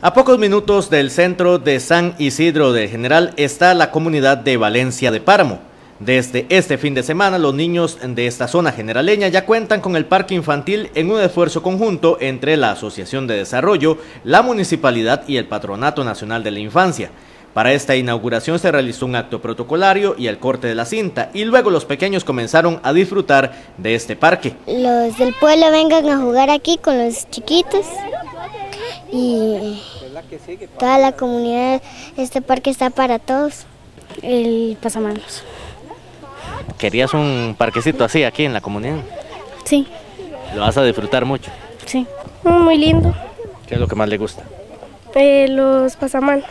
A pocos minutos del centro de San Isidro de General está la comunidad de Valencia de Páramo. Desde este fin de semana, los niños de esta zona generaleña ya cuentan con el parque infantil en un esfuerzo conjunto entre la Asociación de Desarrollo, la Municipalidad y el Patronato Nacional de la Infancia. Para esta inauguración se realizó un acto protocolario y el corte de la cinta, y luego los pequeños comenzaron a disfrutar de este parque. Los del pueblo vengan a jugar aquí con los chiquitos y toda la comunidad, este parque está para todos. El pasamanos. ¿Querías un parquecito así aquí en la comunidad? Sí. ¿Lo vas a disfrutar mucho? Sí. Muy lindo. ¿Qué es lo que más le gusta? Eh, los pasamanos.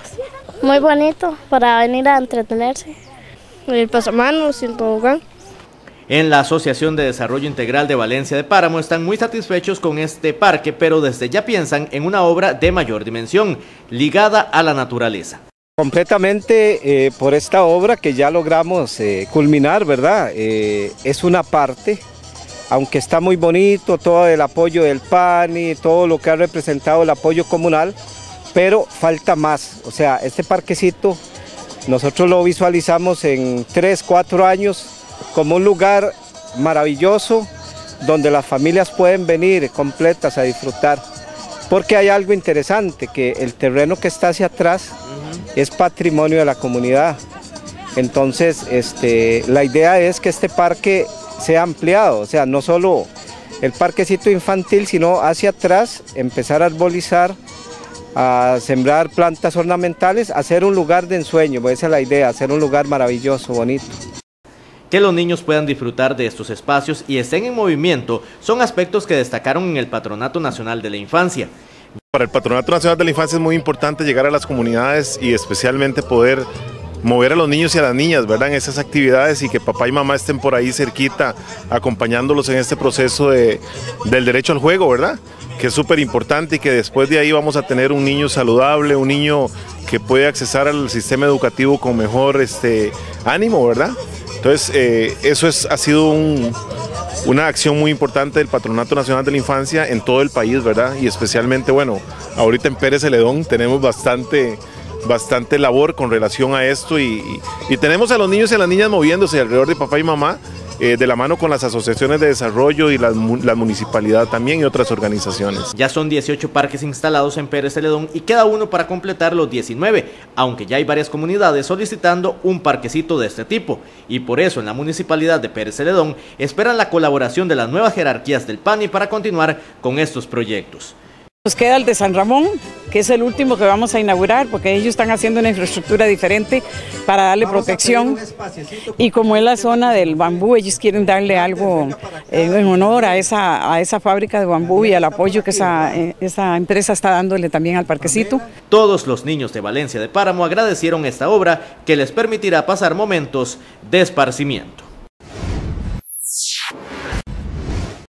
Muy bonito para venir a entretenerse. El pasamanos y el tobogán. En la Asociación de Desarrollo Integral de Valencia de Páramo están muy satisfechos con este parque, pero desde ya piensan en una obra de mayor dimensión, ligada a la naturaleza. Completamente eh, por esta obra que ya logramos eh, culminar, ¿verdad? Eh, es una parte, aunque está muy bonito todo el apoyo del PANI, todo lo que ha representado el apoyo comunal, pero falta más. O sea, este parquecito nosotros lo visualizamos en 3, 4 años como un lugar maravilloso donde las familias pueden venir completas a disfrutar. Porque hay algo interesante, que el terreno que está hacia atrás es patrimonio de la comunidad. Entonces, este, la idea es que este parque sea ampliado, o sea, no solo el parquecito infantil, sino hacia atrás, empezar a arbolizar, a sembrar plantas ornamentales, hacer un lugar de ensueño, esa es la idea, hacer un lugar maravilloso, bonito. Que los niños puedan disfrutar de estos espacios y estén en movimiento son aspectos que destacaron en el Patronato Nacional de la Infancia. Para el Patronato Nacional de la Infancia es muy importante llegar a las comunidades y especialmente poder mover a los niños y a las niñas, ¿verdad? En esas actividades y que papá y mamá estén por ahí cerquita acompañándolos en este proceso de, del derecho al juego, ¿verdad? Que es súper importante y que después de ahí vamos a tener un niño saludable, un niño que puede accesar al sistema educativo con mejor este, ánimo, ¿verdad? Entonces, eh, eso es, ha sido una acción muy importante del Patronato Nacional de la Infancia en todo el país, ¿verdad? Y especialmente, bueno, ahorita en Pérez Celedón tenemos bastante, bastante labor con relación a esto y, y tenemos a los niños y a las niñas moviéndose alrededor de papá y mamá eh, de la mano con las asociaciones de desarrollo y la, municipalidad también y otras organizaciones. Ya son 18 parques instalados en Pérez Celedón y queda uno para completar los 19, aunque ya hay varias comunidades solicitando un parquecito de este tipo. Y por eso en la municipalidad de Pérez Celedón esperan la colaboración de las nuevas jerarquías del PANI para continuar con estos proyectos. Nos queda el de San Ramón, que es el último que vamos a inaugurar, porque ellos están haciendo una infraestructura diferente para darle protección. Y como es la zona del bambú, ellos quieren darle algo eh, en honor a esa, a esa fábrica de bambú y al apoyo que esa, eh, esa empresa está dándole también al parquecito. Todos los niños de Valencia de Páramo agradecieron esta obra que les permitirá pasar momentos de esparcimiento.